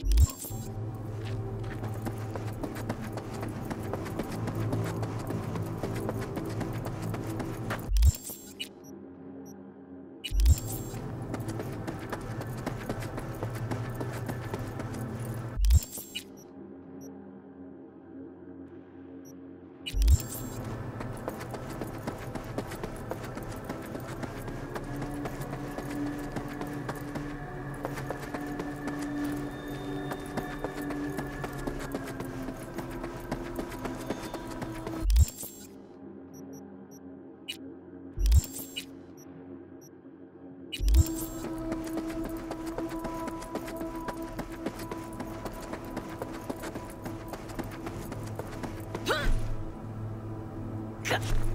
you медленно.